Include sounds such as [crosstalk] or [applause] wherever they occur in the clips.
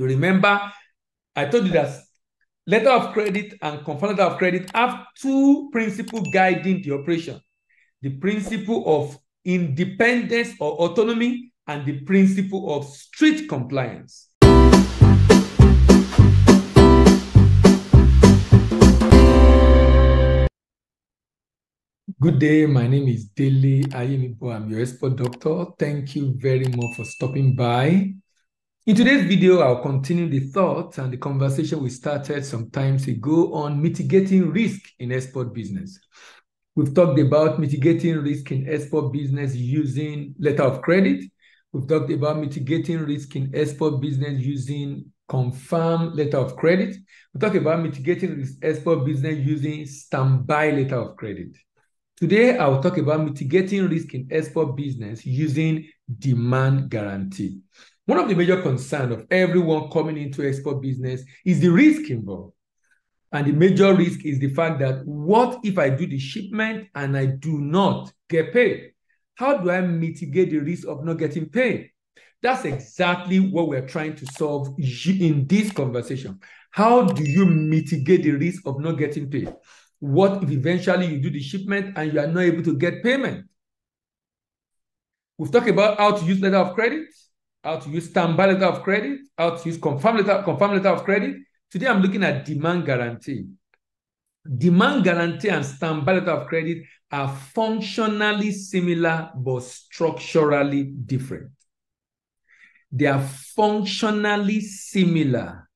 To remember, I told you that letter of credit and confirmed letter of credit have two principles guiding the operation. The principle of independence or autonomy and the principle of strict compliance. Good day. My name is Dele Ayemibo. I'm your export doctor. Thank you very much for stopping by. In today's video, I'll continue the thoughts and the conversation we started some times ago on mitigating risk in export business. We've talked about mitigating risk in export business using letter of credit. We've talked about mitigating risk in export business using confirm letter of credit. We talked about mitigating risk export business using standby letter of credit. Today, I'll talk about mitigating risk in export business using demand guarantee. One of the major concerns of everyone coming into export business is the risk involved. And the major risk is the fact that what if I do the shipment and I do not get paid? How do I mitigate the risk of not getting paid? That's exactly what we're trying to solve in this conversation. How do you mitigate the risk of not getting paid? What if eventually you do the shipment and you are not able to get payment? We've talked about how to use letter of credit, how to use standby letter of credit, how to use confirm letter, confirm letter of credit. Today I'm looking at demand guarantee. Demand guarantee and standby letter of credit are functionally similar but structurally different. They are functionally similar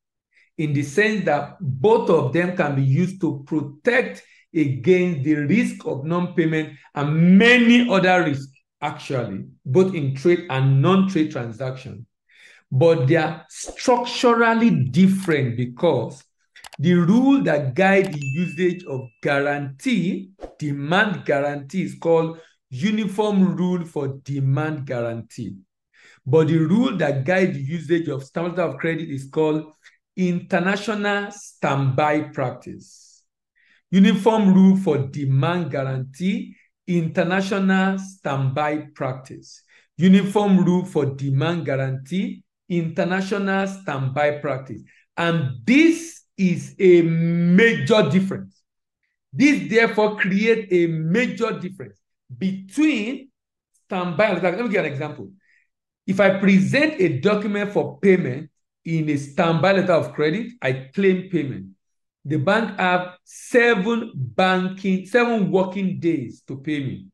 in the sense that both of them can be used to protect against the risk of non-payment and many other risks, actually, both in trade and non-trade transactions. But they are structurally different because the rule that guide the usage of guarantee, demand guarantee, is called Uniform Rule for Demand Guarantee. But the rule that guide the usage of standby of credit is called international standby practice, uniform rule for demand guarantee, international standby practice, uniform rule for demand guarantee, international standby practice. And this is a major difference. This therefore create a major difference between standby. Let me give an example. If I present a document for payment in a standby letter of credit, I claim payment. The bank have seven banking, seven working days to pay me.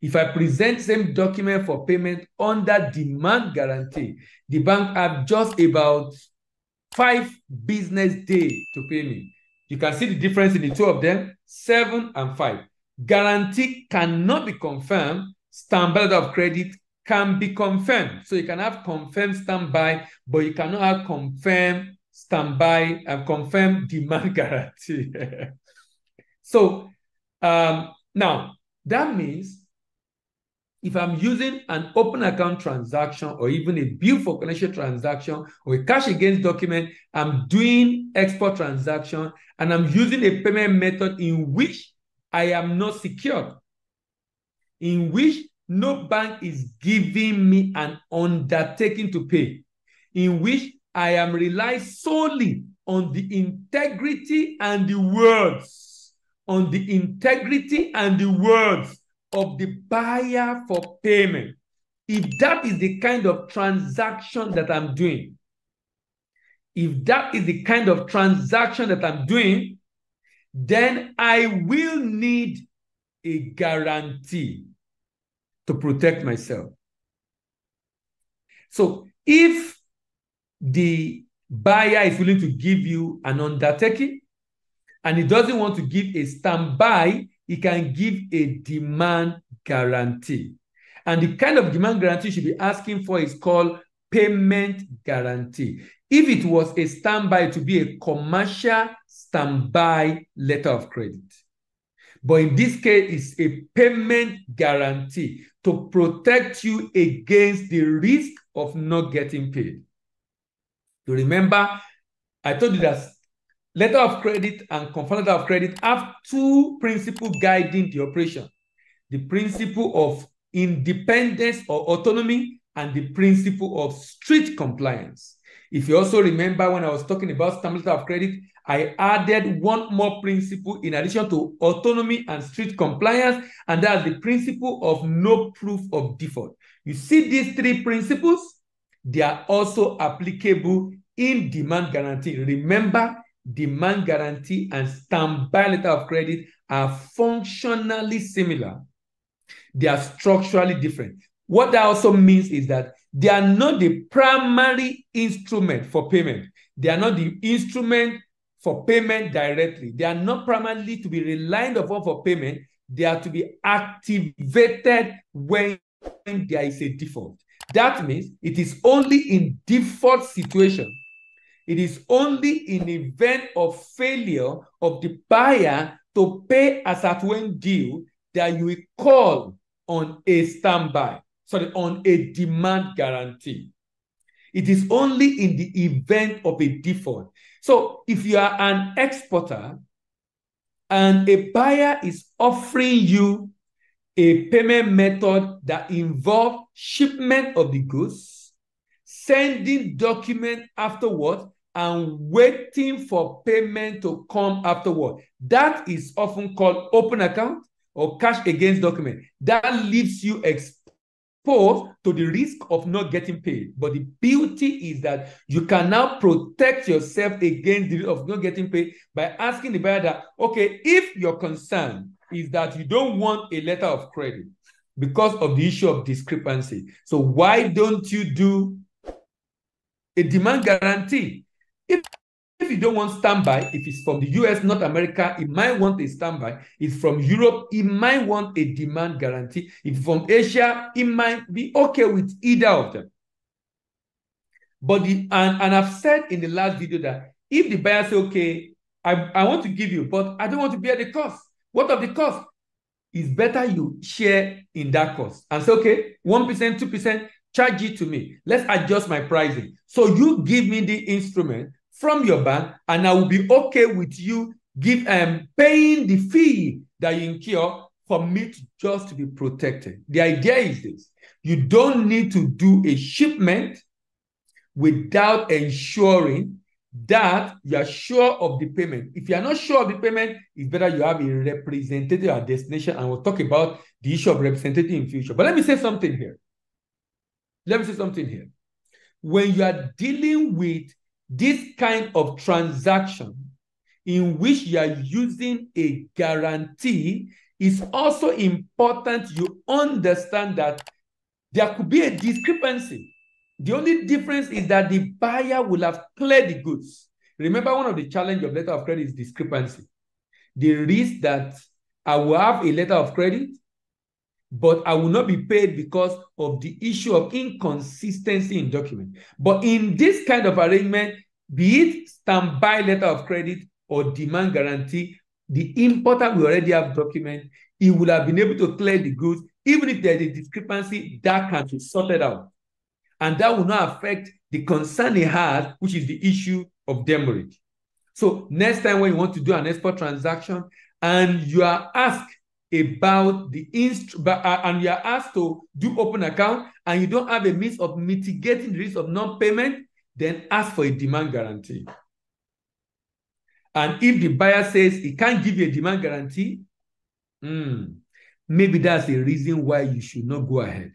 If I present same document for payment under demand guarantee, the bank have just about five business days to pay me. You can see the difference in the two of them, seven and five. Guarantee cannot be confirmed. Standby of credit can be confirmed. So you can have confirmed standby, but you cannot have confirmed standby and confirm demand [laughs] guarantee. [laughs] so um, now that means if I'm using an open account transaction or even a bill for collection transaction or a cash against document, I'm doing export transaction and I'm using a payment method in which I am not secured, in which no bank is giving me an undertaking to pay, in which I am relying solely on the integrity and the words, on the integrity and the words of the buyer for payment. If that is the kind of transaction that I'm doing, if that is the kind of transaction that I'm doing, then I will need a guarantee to protect myself. So if the buyer is willing to give you an undertaking and he doesn't want to give a standby, he can give a demand guarantee. And the kind of demand guarantee you should be asking for is called payment guarantee. If it was a standby, to be a commercial standby letter of credit. But in this case, it's a payment guarantee to protect you against the risk of not getting paid. To remember, I told you that letter of credit and confirmed letter of credit have two principles guiding the operation. The principle of independence or autonomy and the principle of strict compliance. If you also remember when I was talking about standby letter of credit, I added one more principle in addition to autonomy and strict compliance, and that's the principle of no proof of default. You see these three principles, they are also applicable in demand guarantee. Remember, demand guarantee and standby letter of credit are functionally similar. They are structurally different. What that also means is that they are not the primary instrument for payment. They are not the instrument for payment directly. They are not primarily to be relied upon for payment. They are to be activated when there is a default. That means it is only in default situation. It is only in event of failure of the buyer to pay as at when due that you will call on a standby, sorry, on a demand guarantee. It is only in the event of a default. So if you are an exporter and a buyer is offering you a payment method that involves shipment of the goods, sending document afterwards, and waiting for payment to come afterward. That is often called open account or cash against document. That leaves you exposed to the risk of not getting paid. But the beauty is that you can now protect yourself against the risk of not getting paid by asking the buyer that, okay, if you're concern is that you don't want a letter of credit because of the issue of discrepancy, so why don't you do a demand guarantee? If if you don't want standby, if it's from the US, North America, it might want a standby. If from Europe, it might want a demand guarantee. If from Asia, it might be okay with either of them. But the and, and I've said in the last video that if the buyer say, okay, I, I want to give you, but I don't want to bear the cost. What of the cost? It's better you share in that cost and say, okay, 1%, 2%, charge it to me. Let's adjust my pricing. So you give me the instrument from your bank, and I will be okay with you give um paying the fee that you incur for me to just to be protected. The idea is this: you don't need to do a shipment without ensuring that you are sure of the payment. If you are not sure of the payment, it's better you have a representative at destination, and we'll talk about the issue of representative in future. But let me say something here. Let me say something here. When you are dealing with this kind of transaction in which you are using a guarantee it's also important you understand that there could be a discrepancy. The only difference is that the buyer will have cleared the goods. Remember, one of the challenge of letter of credit is discrepancy. The risk that I will have a letter of credit, but I will not be paid because of the issue of inconsistency in document. But in this kind of arrangement, be it standby letter of credit or demand guarantee, the importer will already have document. He will have been able to clear the goods. Even if there's a discrepancy, that can be sorted out. And that will not affect the concern he has, which is the issue of demurrage. So next time when you want to do an export transaction and you are asked about the inst uh, and you are asked to do open account and you don't have a means of mitigating the risk of non-payment, then ask for a demand guarantee. And if the buyer says he can't give you a demand guarantee, mm, maybe that's the reason why you should not go ahead.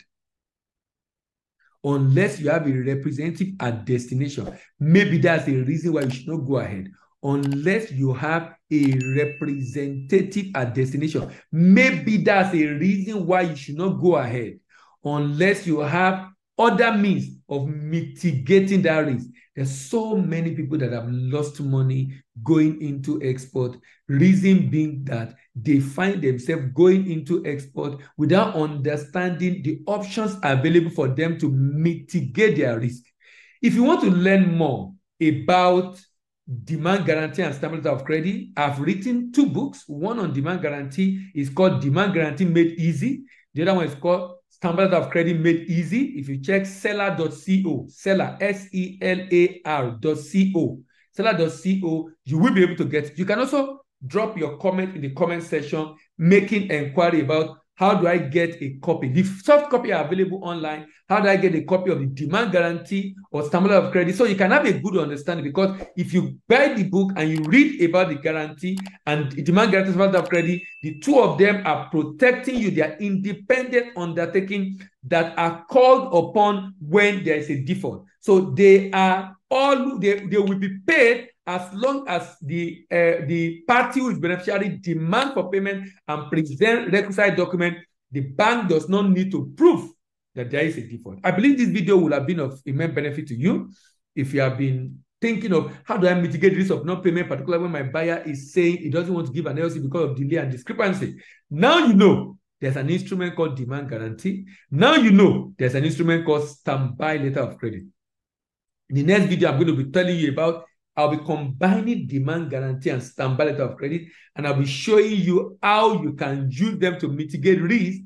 Unless you have a representative at destination, maybe that's the reason why you should not go ahead. Unless you have a representative at destination, maybe that's a reason why you should not go ahead. Unless you have other means of mitigating that risk. There's so many people that have lost money going into export. Reason being that they find themselves going into export without understanding the options available for them to mitigate their risk. If you want to learn more about demand guarantee and standby of credit, I've written two books. One on demand guarantee is called Demand Guarantee Made Easy. The other one is called standby of credit made easy. If you check selar.co, selar, S-E-L-A-R.co, selar.co, you will be able to get. You can also drop your comment in the comment section, making inquiry about how do I get a copy? The soft copy are available online. How do I get a copy of the demand guarantee or stamp of credit? So you can have a good understanding because if you buy the book and you read about the guarantee and the demand guarantee stamp of credit, the two of them are protecting you. They are independent undertaking that are called upon when there is a default. So they are all they, they will be paid as long as the uh, the party who is beneficiary demand for payment and present requisite document, the bank does not need to prove that there is a default. I believe this video will have been of immense benefit to you if you have been thinking of how do I mitigate risk of non-payment, particularly when my buyer is saying he doesn't want to give an LC because of delay and discrepancy. Now you know there's an instrument called demand guarantee. Now you know there's an instrument called standby letter of credit. In the next video, I'm going to be telling you about I'll be combining demand guarantee and standby letter of credit, and I'll be showing you how you can use them to mitigate risk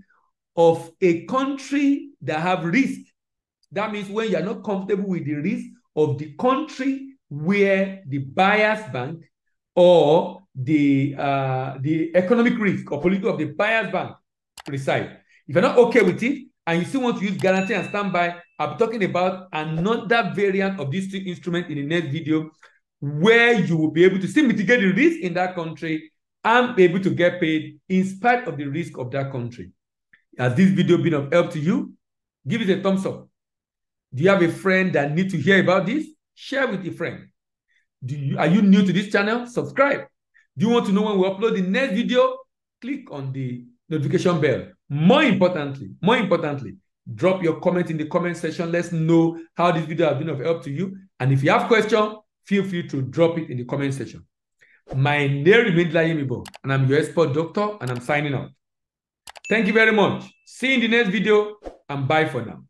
of a country that have risk. That means when you're not comfortable with the risk of the country where the buyer's bank or the uh, the economic risk or political of the buyer's bank reside. If you're not okay with it and you still want to use guarantee and standby, I'll be talking about another variant of these two instruments in the next video where you will be able to still mitigate the risk in that country and be able to get paid in spite of the risk of that country. Has this video been of help to you? Give it a thumbs up. Do you have a friend that needs to hear about this? Share with a friend. Do you, are you new to this channel? Subscribe. Do you want to know when we upload the next video? Click on the notification bell. More importantly, more importantly, drop your comment in the comment section. Let's know how this video has been of help to you. And if you have questions, feel free to drop it in the comment section. My name remains Layemibo, and I'm your expert doctor, and I'm signing out. Thank you very much. See you in the next video, and bye for now.